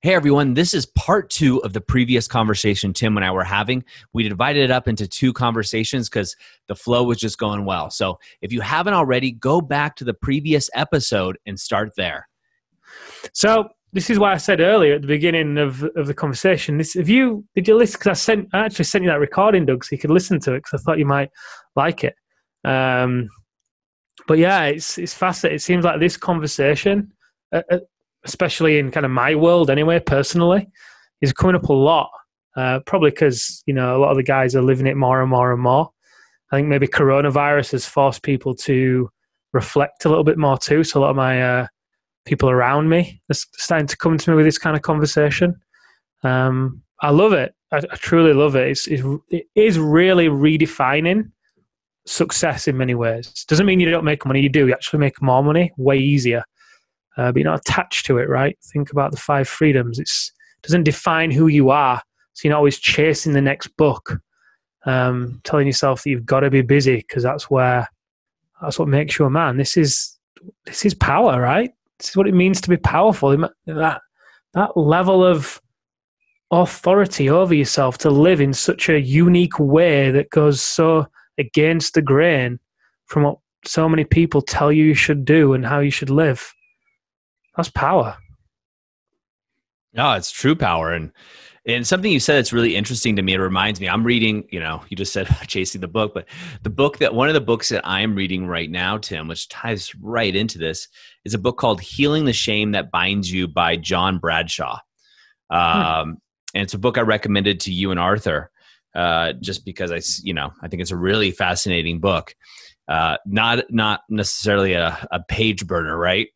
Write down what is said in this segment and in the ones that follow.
Hey everyone, this is part two of the previous conversation Tim and I were having. We divided it up into two conversations because the flow was just going well. So if you haven't already, go back to the previous episode and start there. So this is why I said earlier at the beginning of, of the conversation. This, if you did you listen? Because I sent, I actually sent you that recording, Doug, so you could listen to it because I thought you might like it. Um, but yeah, it's it's fascinating. It seems like this conversation, uh especially in kind of my world anyway, personally, is coming up a lot. Uh, probably because you know a lot of the guys are living it more and more and more. I think maybe coronavirus has forced people to reflect a little bit more too. So a lot of my uh, people around me are starting to come to me with this kind of conversation. Um, I love it. I, I truly love it. It's, it is really redefining success in many ways. Doesn't mean you don't make money. You do. You actually make more money, way easier uh, but you're not attached to it, right? Think about the five freedoms. It's doesn't define who you are, so you're not always chasing the next book, um, telling yourself that you've got to be busy because that's where that's what makes you a man. This is this is power, right? This is what it means to be powerful. That that level of authority over yourself to live in such a unique way that goes so against the grain from what so many people tell you you should do and how you should live. That's power. No, it's true power. And and something you said that's really interesting to me. It reminds me, I'm reading, you know, you just said chasing the book, but the book that one of the books that I'm reading right now, Tim, which ties right into this, is a book called Healing the Shame That Binds You by John Bradshaw. Hmm. Um, hmm. And it's a book I recommended to you and Arthur, uh, just because I, you know, I think it's a really fascinating book. Uh, not not necessarily a, a page burner, right?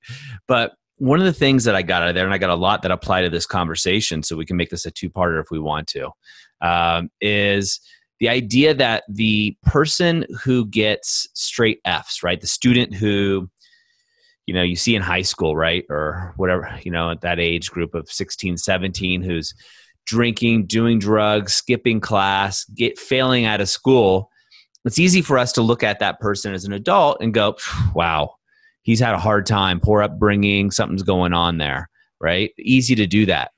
But one of the things that I got out of there, and I got a lot that apply to this conversation, so we can make this a two-parter if we want to, um, is the idea that the person who gets straight Fs, right, the student who you know you see in high school right or whatever you know at that age group of 16 17 who's drinking doing drugs skipping class get failing out of school it's easy for us to look at that person as an adult and go wow he's had a hard time, poor upbringing, something's going on there, right? Easy to do that.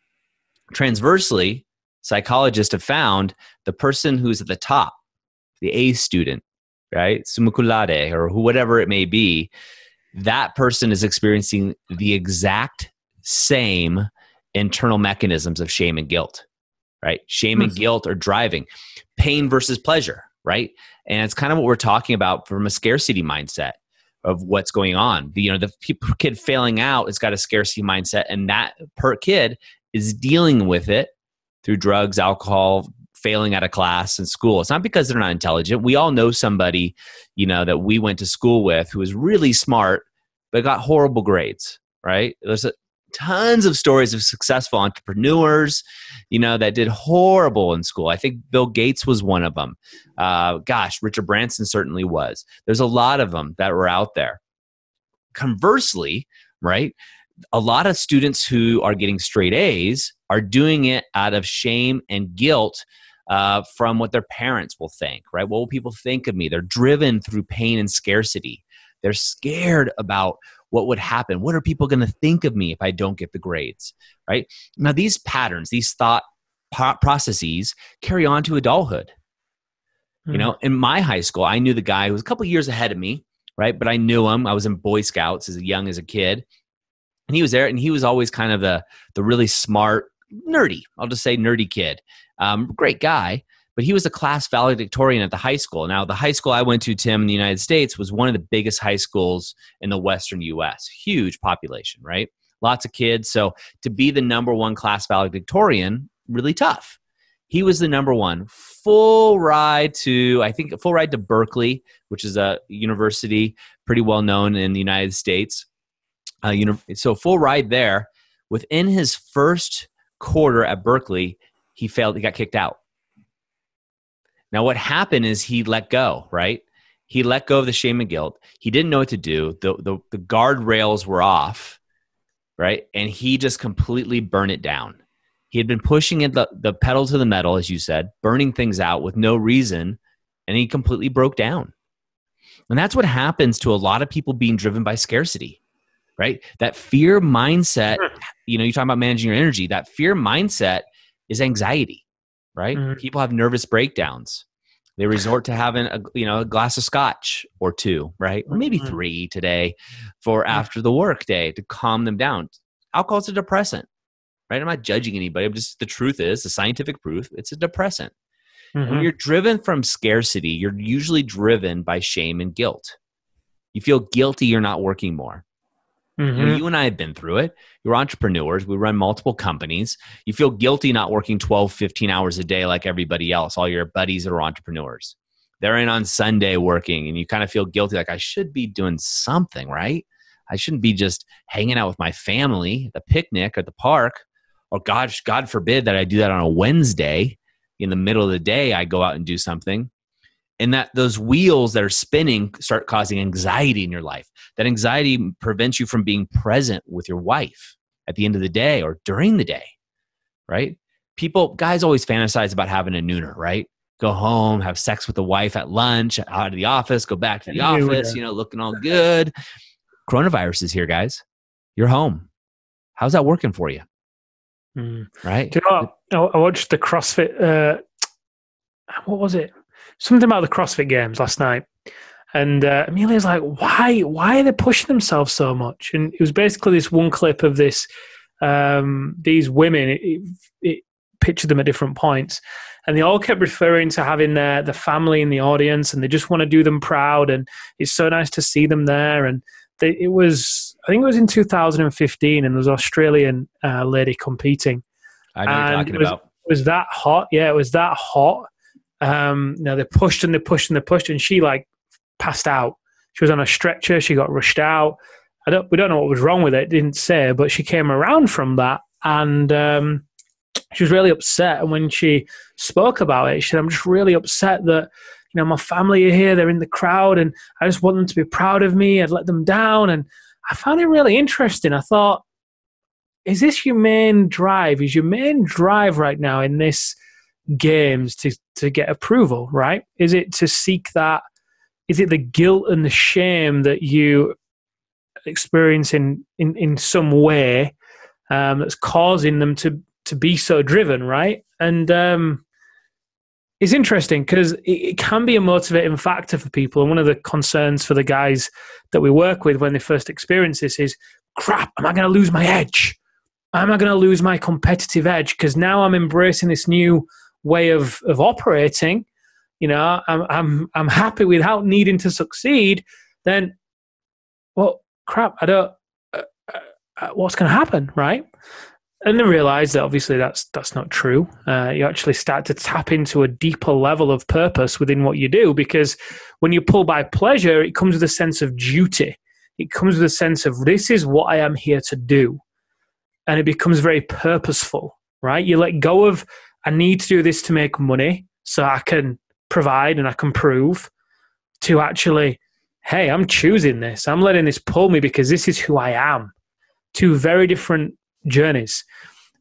Transversely, psychologists have found the person who's at the top, the A student, right? Summa cum laude, or whatever it may be, that person is experiencing the exact same internal mechanisms of shame and guilt, right? Shame and hmm. guilt are driving pain versus pleasure, right? And it's kind of what we're talking about from a scarcity mindset of what's going on. The, you know, the kid failing out has got a scarcity mindset, and that per kid is dealing with it through drugs, alcohol, failing out of class and school. It's not because they're not intelligent. We all know somebody, you know, that we went to school with who was really smart but got horrible grades. Right? There's a, tons of stories of successful entrepreneurs, you know, that did horrible in school. I think Bill Gates was one of them. Uh, gosh, Richard Branson certainly was. There's a lot of them that were out there. Conversely, right, a lot of students who are getting straight A's are doing it out of shame and guilt uh, from what their parents will think, right? What will people think of me? They're driven through pain and scarcity. They're scared about what would happen? What are people going to think of me if i don't get the grades right? Now these patterns these thought processes carry on to adulthood. Mm-hmm. you know in my high school i knew the guy who was a couple years ahead of me right? But i knew him. I was in boy scouts as young as a kid. And he was there and he was always kind of the the really smart nerdy i'll just say nerdy kid. Um, great guy but he was a class valedictorian at the high school. Now, the high school I went to, Tim, in the United States, was one of the biggest high schools in the Western US. Huge population, right? Lots of kids. So to be the number one class valedictorian, really tough. He was the number one. Full ride to, I think, full ride to Berkeley, which is a university pretty well known in the United States. Uh, so full ride there. Within his first quarter at Berkeley, he failed. He got kicked out now, what happened is he let go, right? He let go of the shame and guilt. He didn't know what to do. The, the, the guardrails were off, right? And he just completely burned it down. He had been pushing it the, the pedal to the metal, as you said, burning things out with no reason, and he completely broke down. And that's what happens to a lot of people being driven by scarcity. right? That fear mindset, you know, you talk about managing your energy, that fear mindset is anxiety, right? Mm-hmm. People have nervous breakdowns. They resort to having a you know a glass of scotch or two, right? Or maybe mm-hmm. three today for after the work day to calm them down. Alcohol is a depressant, right? I'm not judging anybody. I'm just the truth is the scientific proof. It's a depressant. Mm-hmm. When you're driven from scarcity, you're usually driven by shame and guilt. You feel guilty you're not working more. Mm-hmm. You, know, you, and I have been through it. You're entrepreneurs. We run multiple companies. You feel guilty not working 12, 15 hours a day like everybody else, all your buddies that are entrepreneurs. They're in on Sunday working, and you kind of feel guilty like, I should be doing something, right? I shouldn't be just hanging out with my family, at the picnic at the park. Or God, God forbid that I do that on a Wednesday in the middle of the day, I go out and do something and that those wheels that are spinning start causing anxiety in your life. That anxiety prevents you from being present with your wife at the end of the day or during the day right? People guys always fantasize about having a nooner right? Go home have sex with the wife at lunch out of the office go back to the office you know looking all good. Coronavirus is here guys. You're home. How's that working for you? Mm. right? Do you know i watched the crossfit uh what was it something about the CrossFit Games last night, and uh, Amelia's like, "Why? Why are they pushing themselves so much?" And it was basically this one clip of this um, these women. It, it pictured them at different points, and they all kept referring to having their the family in the audience, and they just want to do them proud, and it's so nice to see them there. And they, it was, I think it was in 2015, and there was an Australian uh, lady competing. I know you're talking it was, about. It was that hot? Yeah, it was that hot um, you know, they pushed and they pushed and they pushed, and she like passed out. She was on a stretcher. She got rushed out. I don't. We don't know what was wrong with it. Didn't say, but she came around from that, and um, she was really upset. And when she spoke about it, she said, "I'm just really upset that." You know, my family are here, they're in the crowd, and I just want them to be proud of me. I'd let them down. And I found it really interesting. I thought, is this your main drive? Is your main drive right now in this games to to get approval right? Is it to seek that? Is it the guilt and the shame that you experience in in, in some way um, that's causing them to to be so driven right? And um, it's interesting because it, it, can be a motivating factor for people. And one of the concerns for the guys that we work with when they first experience this is crap am i going to lose my edge? Am i going to lose my competitive edge? Because now i'm embracing this new way of of operating, you know, I'm I'm I'm happy without needing to succeed, then, well, crap, I don't. Uh, uh, what's going to happen, right? And then realize that obviously that's that's not true. Uh, you actually start to tap into a deeper level of purpose within what you do because when you pull by pleasure, it comes with a sense of duty. It comes with a sense of this is what I am here to do, and it becomes very purposeful. Right? You let go of I need to do this to make money so I can provide and I can prove to actually, hey, I'm choosing this. I'm letting this pull me because this is who I am. Two very different journeys.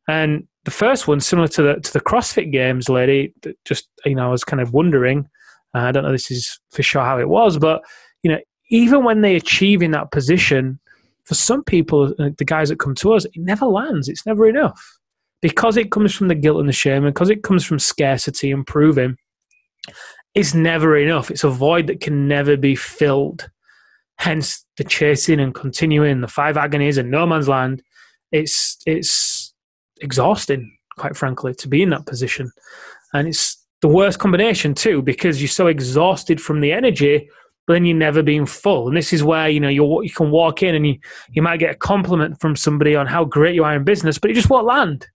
And the first one, similar to the to the CrossFit Games lady, just you know, I was kind of wondering. Uh, I don't know this is for sure how it was, but you know, even when they achieve in that position, for some people, uh, the guys that come to us, it never lands. It's never enough because it comes from the guilt and the shame, and because it comes from scarcity and proving, it's never enough. It's a void that can never be filled. Hence the chasing and continuing, the five agonies and no man's land. It's it's exhausting, quite frankly, to be in that position. And it's the worst combination too, because you're so exhausted from the energy, but then you're never being full. And this is where you know you you can walk in and you you might get a compliment from somebody on how great you are in business, but it just won't land.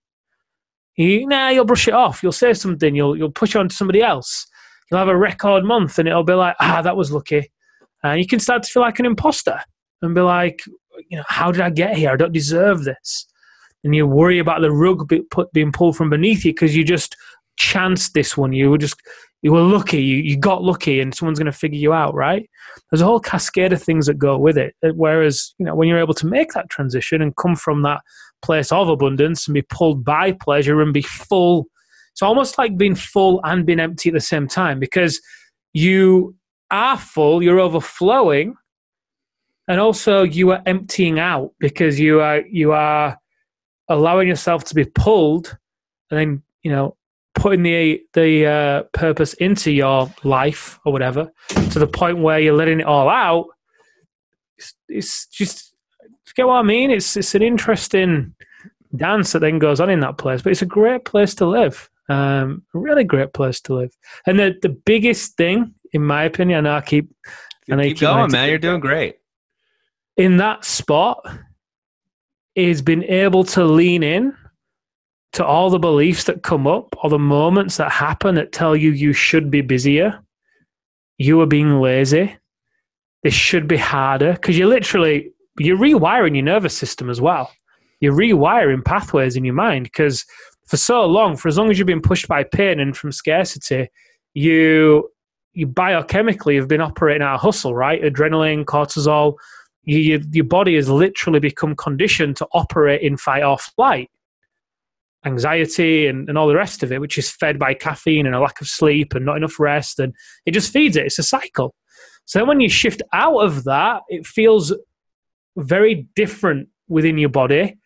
You, nah, you'll brush it off. You'll say something. You'll you'll push on to somebody else. You'll have a record month, and it'll be like, ah, that was lucky. And you can start to feel like an imposter and be like, you know, how did I get here? I don't deserve this. And you worry about the rug be put, being pulled from beneath you because you just chanced this one. You were just you were lucky. You you got lucky, and someone's going to figure you out, right? There's a whole cascade of things that go with it. Whereas you know when you're able to make that transition and come from that place of abundance and be pulled by pleasure and be full. It's almost like being full and being empty at the same time because you are full, you're overflowing, and also you are emptying out because you are you are allowing yourself to be pulled and then you know putting the the uh, purpose into your life or whatever to the point where you're letting it all out it's, it's just get what i mean? It's it's an interesting dance that then goes on in that place but it's a great place to live. Um, a really great place to live. And the the biggest thing in my opinion and i keep and keep, keep going man. you're doing great. In that spot is being able to lean in to all the beliefs that come up or the moments that happen that tell you you should be busier, you are being lazy, this should be harder because you're literally you're rewiring your nervous system as well. You're rewiring pathways in your mind because for so long, for as long as you've been pushed by pain and from scarcity, you you biochemically have been operating at a hustle, right? Adrenaline, cortisol, you, your body has literally become conditioned to operate in fight or flight anxiety and, and all the rest of it which is fed by caffeine and a lack of sleep and not enough rest and it just feeds it it's a cycle so when you shift out of that it feels very different within your body.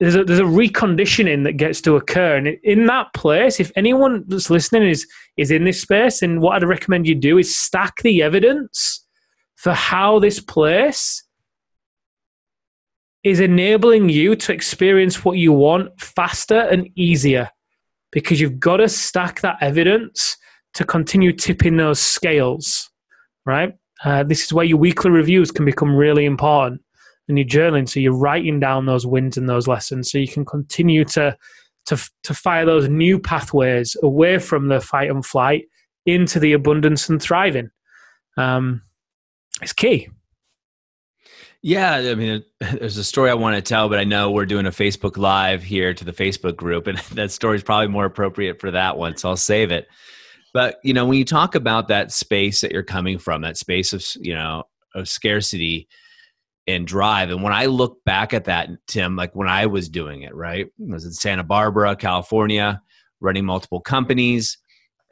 There's a, there's a reconditioning that gets to occur. And in that place if anyone that's listening is is in this space and what i'd recommend you do is stack the evidence for how this place is enabling you to experience what you want faster and easier because you've got to stack that evidence to continue tipping those scales, right? Uh, this is where your weekly reviews can become really important and you're journaling. So you're writing down those wins and those lessons so you can continue to, to, to fire those new pathways away from the fight and flight into the abundance and thriving. Um, is key. Yeah, I mean, there's a story I want to tell, but I know we're doing a Facebook Live here to the Facebook group, and that story is probably more appropriate for that one, so I'll save it. But you know, when you talk about that space that you're coming from, that space of you know of scarcity and drive, and when I look back at that, Tim, like when I was doing it, right, I was in Santa Barbara, California, running multiple companies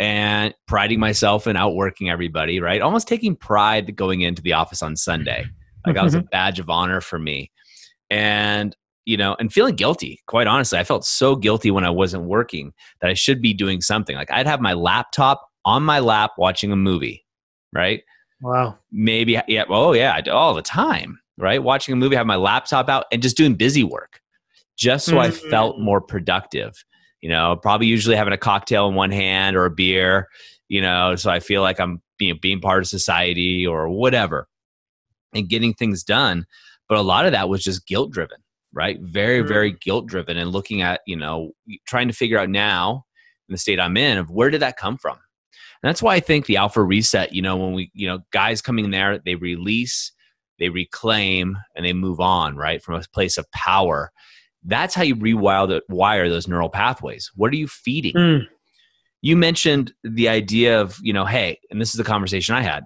and priding myself in outworking everybody, right? Almost taking pride going into the office on Sunday. Like that was a mm-hmm. badge of honor for me. And, you know, and feeling guilty, quite honestly. I felt so guilty when I wasn't working that I should be doing something. Like I'd have my laptop on my lap watching a movie, right? Wow. Maybe, yeah. Oh, yeah. I do all the time, right? Watching a movie, have my laptop out and just doing busy work just so mm-hmm. I felt more productive you know probably usually having a cocktail in one hand or a beer you know so i feel like i'm being being part of society or whatever and getting things done but a lot of that was just guilt driven right very very guilt driven and looking at you know trying to figure out now in the state i'm in of where did that come from and that's why i think the alpha reset you know when we you know guys coming there they release they reclaim and they move on right from a place of power that's how you rewire the, wire those neural pathways. What are you feeding? Mm. You mentioned the idea of, you know, hey, and this is the conversation I had.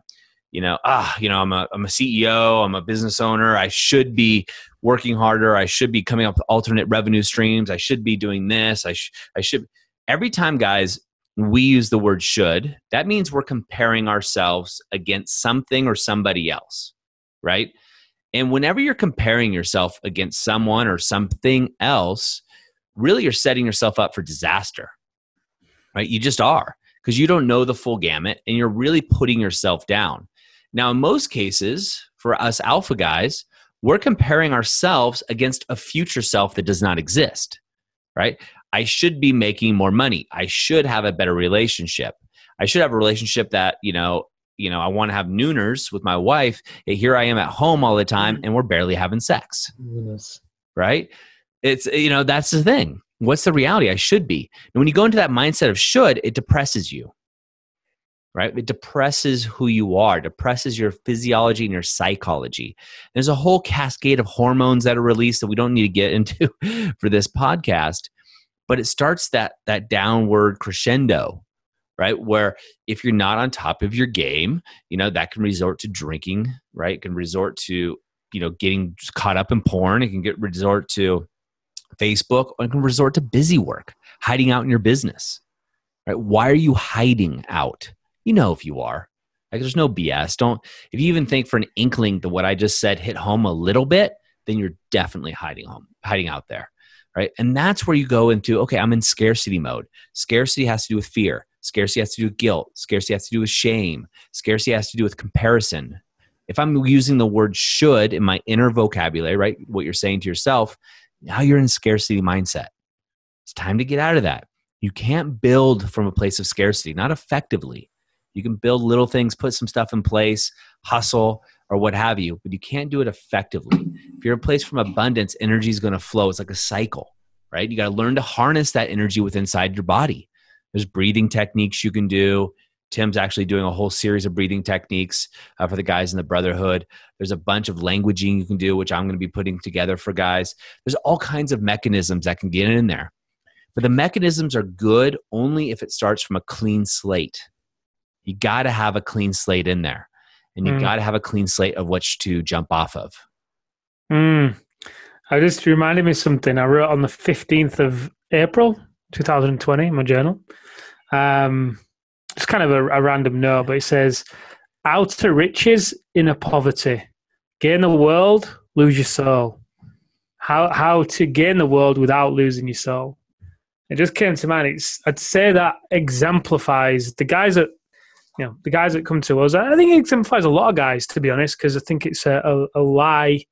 You know, ah, you know, I'm a I'm a CEO, I'm a business owner. I should be working harder. I should be coming up with alternate revenue streams. I should be doing this. I sh- I should. Every time, guys, we use the word should, that means we're comparing ourselves against something or somebody else, right? And whenever you're comparing yourself against someone or something else, really you're setting yourself up for disaster, right? You just are because you don't know the full gamut and you're really putting yourself down. Now, in most cases, for us alpha guys, we're comparing ourselves against a future self that does not exist, right? I should be making more money. I should have a better relationship. I should have a relationship that, you know, you know, I want to have nooners with my wife. Here I am at home all the time mm-hmm. and we're barely having sex. Yes. Right? It's, you know, that's the thing. What's the reality? I should be. And when you go into that mindset of should, it depresses you. Right? It depresses who you are, depresses your physiology and your psychology. There's a whole cascade of hormones that are released that we don't need to get into for this podcast, but it starts that that downward crescendo right? Where if you're not on top of your game, you know, that can resort to drinking, right? It can resort to, you know, getting caught up in porn. It can get resort to Facebook, or it can resort to busy work, hiding out in your business, right? Why are you hiding out? You know if you are. Like there's no BS. Don't if you even think for an inkling that what I just said hit home a little bit, then you're definitely hiding home, hiding out there. Right. And that's where you go into, okay, I'm in scarcity mode. Scarcity has to do with fear. Scarcity has to do with guilt. Scarcity has to do with shame. Scarcity has to do with comparison. If I'm using the word should in my inner vocabulary, right, what you're saying to yourself, now you're in scarcity mindset. It's time to get out of that. You can't build from a place of scarcity, not effectively. You can build little things, put some stuff in place, hustle, or what have you, but you can't do it effectively. If you're in a place from abundance, energy is going to flow. It's like a cycle, right? You got to learn to harness that energy within inside your body. There's breathing techniques you can do. Tim's actually doing a whole series of breathing techniques uh, for the guys in the Brotherhood. There's a bunch of languaging you can do, which I'm going to be putting together for guys. There's all kinds of mechanisms that can get in there. But the mechanisms are good only if it starts from a clean slate. You got to have a clean slate in there, and you mm. got to have a clean slate of which to jump off of. Mm. I just reminded me something I wrote on the 15th of April, 2020, in my journal. Um, it's kind of a, a random note, but it says, "Outer riches, inner poverty. Gain the world, lose your soul. How how to gain the world without losing your soul." It just came to mind. It's I'd say that exemplifies the guys that you know the guys that come to us. I think it exemplifies a lot of guys, to be honest, because I think it's a, a, a lie,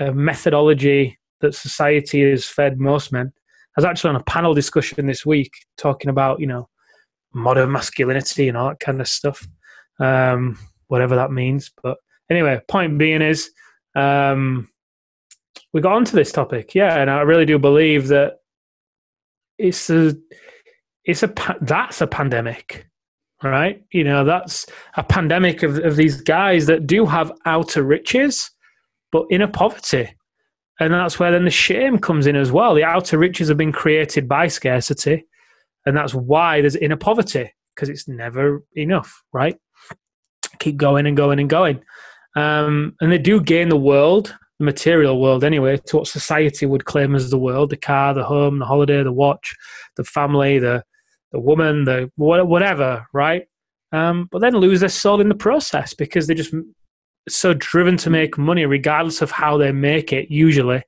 a methodology that society has fed most men. I was actually on a panel discussion this week talking about you know modern masculinity and all that kind of stuff, um, whatever that means. But anyway, point being is um, we got onto this topic, yeah, and I really do believe that it's a it's a that's a pandemic right? You know that's a pandemic of, of these guys that do have outer riches but inner poverty. And that's where then the shame comes in as well. The outer riches have been created by scarcity and that's why there's inner poverty because it's never enough right keep going and going and going um, and they do gain the world the material world anyway, to what society would claim as the world the car, the home, the holiday, the watch, the family, the, the woman, the whatever, right? Um, but then lose their soul in the process because they're just so driven to make money, regardless of how they make it, usually.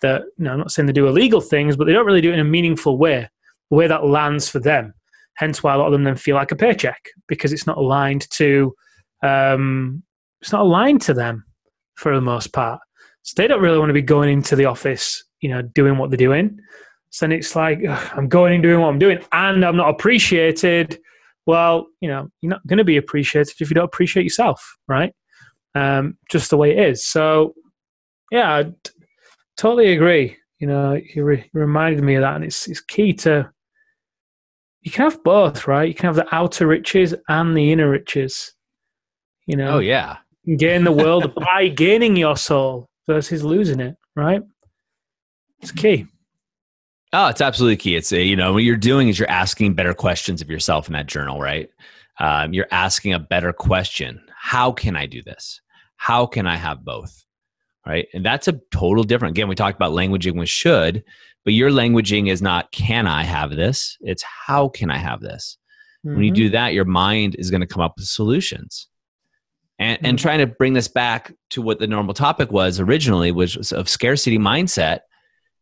That, you know, I'm not saying they do illegal things, but they don't really do it in a meaningful way, way that lands for them. Hence why a lot of them then feel like a paycheck because it's not aligned to, um, it's not aligned to them for the most part. So they don't really want to be going into the office, you know, doing what they're doing. So then it's like, ugh, I'm going and doing what I'm doing and I'm not appreciated. Well, you know, you're not going to be appreciated if you don't appreciate yourself, right? Um, just the way it is. So, yeah, I t- totally agree. You know, you, re- reminded me of that, and it's it's key to. You can have both, right? You can have the outer riches and the inner riches. You know. Oh yeah. Gain the world by gaining your soul versus losing it, right? It's key. Oh, it's absolutely key. It's a, you know what you're doing is you're asking better questions of yourself in that journal, right? Um, you're asking a better question. How can I do this? How can I have both? Right, and that's a total different. Again, we talked about languaging with should, but your languaging is not can I have this? It's how can I have this? Mm-hmm. When you do mm-hmm. that, your mind is going to come up with solutions and, and mm-hmm. trying to bring this back to what the normal topic was originally which was of scarcity mindset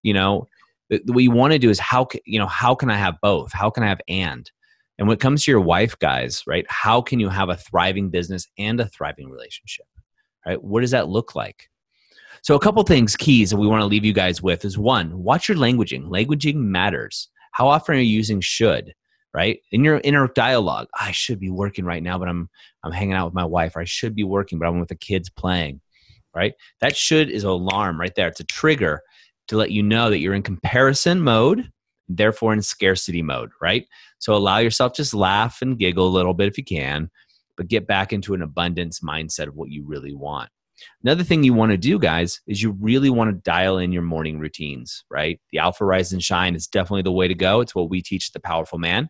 you know what you want to do is how can you know how can i have both how can i have and and when it comes to your wife guys right how can you have a thriving business and a thriving relationship right what does that look like so a couple things keys that we want to leave you guys with is one watch your languaging. Languaging matters. How often are you using should right? In your inner dialogue i should be working right now but i'm i'm hanging out with my wife. Or i should be working but i'm with the kids playing right? That should is alarm right there. It's a trigger to let you know that you're in comparison mode therefore in scarcity mode right? So allow yourself just laugh and giggle a little bit if you can but get back into an abundance mindset of what you really want Another thing you want to do, guys, is you really want to dial in your morning routines, right? The Alpha Rise and Shine is definitely the way to go. It's what we teach the powerful man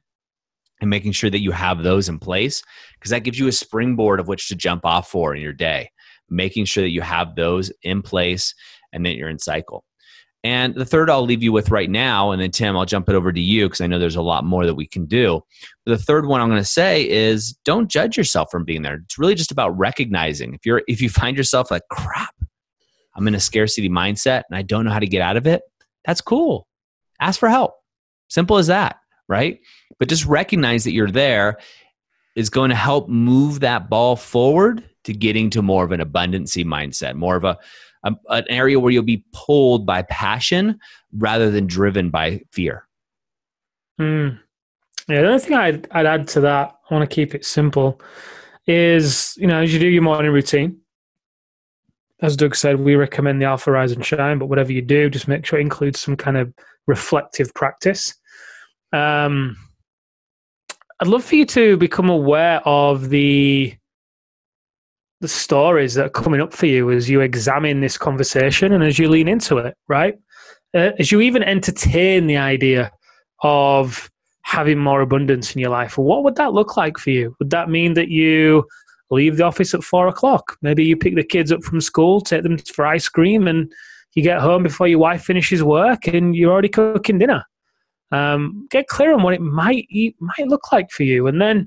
and making sure that you have those in place because that gives you a springboard of which to jump off for in your day making sure that you have those in place and that you're in cycle And the third I'll leave you with right now, and then Tim, I'll jump it over to you because I know there's a lot more that we can do. But the third one I'm going to say is don't judge yourself from being there. It's really just about recognizing if you're if you find yourself like crap, I'm in a scarcity mindset and I don't know how to get out of it. That's cool. Ask for help. Simple as that, right? But just recognize that you're there is going to help move that ball forward to getting to more of an abundancy mindset, more of a, a an area where you'll be pulled by passion rather than driven by fear. Mm. Yeah, the only thing I'd, I'd add to that, I want to keep it simple, is you know as you do your morning routine. As Doug said, we recommend the Alpha Rise and Shine, but whatever you do, just make sure it includes some kind of reflective practice. Um, I'd love for you to become aware of the the stories that are coming up for you as you examine this conversation and as you lean into it, right? Uh, as you even entertain the idea of having more abundance in your life, what would that look like for you? Would that mean that you leave the office at four o'clock? Maybe you pick the kids up from school, take them for ice cream, and you get home before your wife finishes work and you're already cooking dinner. Um, get clear on what it might might look like for you, and then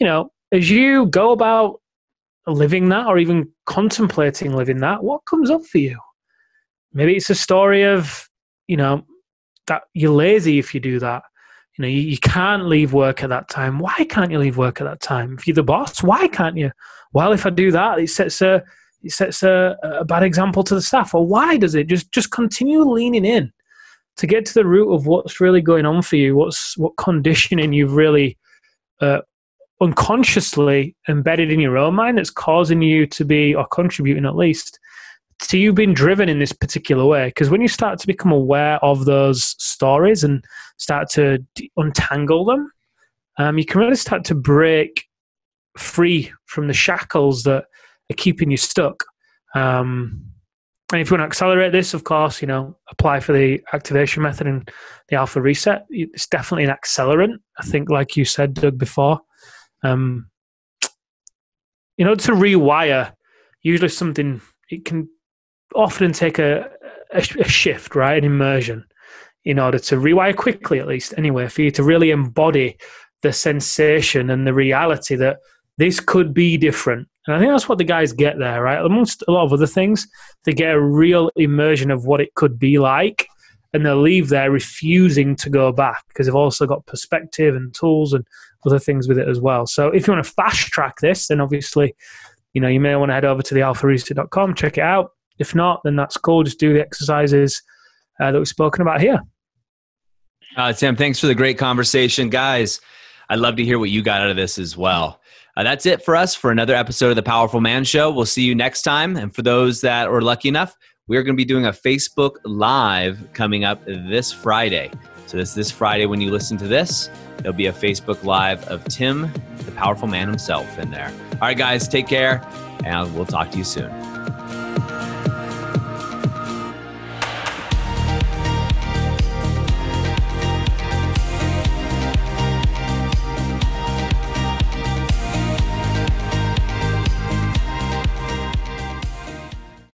you know as you go about living that or even contemplating living that, what comes up for you? Maybe it's a story of you know that you're lazy if you do that. You know, you, you can't leave work at that time. Why can't you leave work at that time? If you're the boss, why can't you? Well, if I do that, it sets a it sets a, a bad example to the staff. Or why does it? Just just continue leaning in to get to the root of what's really going on for you, what's what conditioning you've really uh, unconsciously embedded in your own mind that's causing you to be, or contributing at least, to you being driven in this particular way. Because when you start to become aware of those stories and start to untangle them, um, you can really start to break free from the shackles that are keeping you stuck. Um, and if you want to accelerate this, of course, you know, apply for the activation method and the alpha reset. It's definitely an accelerant. I think, like you said, Doug, before, um, you know, to rewire, usually something it can often take a, a, a shift, right, an immersion, in order to rewire quickly, at least, anyway, for you to really embody the sensation and the reality that this could be different and I think that's what the guys get there, right? Amongst a lot of other things, they get a real immersion of what it could be like, and they'll leave there refusing to go back because they've also got perspective and tools and other things with it as well. So if you want to fast track this, then obviously, you know, you may want to head over to the alphareset.com, check it out. If not, then that's cool. Just do the exercises uh, that we've spoken about here. Uh, Tim, thanks for the great conversation. Guys, I'd love to hear what you got out of this as well. Uh, that's it for us for another episode of the Powerful Man Show. We'll see you next time. And for those that are lucky enough, we're going to be doing a Facebook Live coming up this Friday. So this this Friday when you listen to this, there'll be a Facebook Live of Tim, the powerful man himself, in there. All right, guys, take care, and we'll talk to you soon.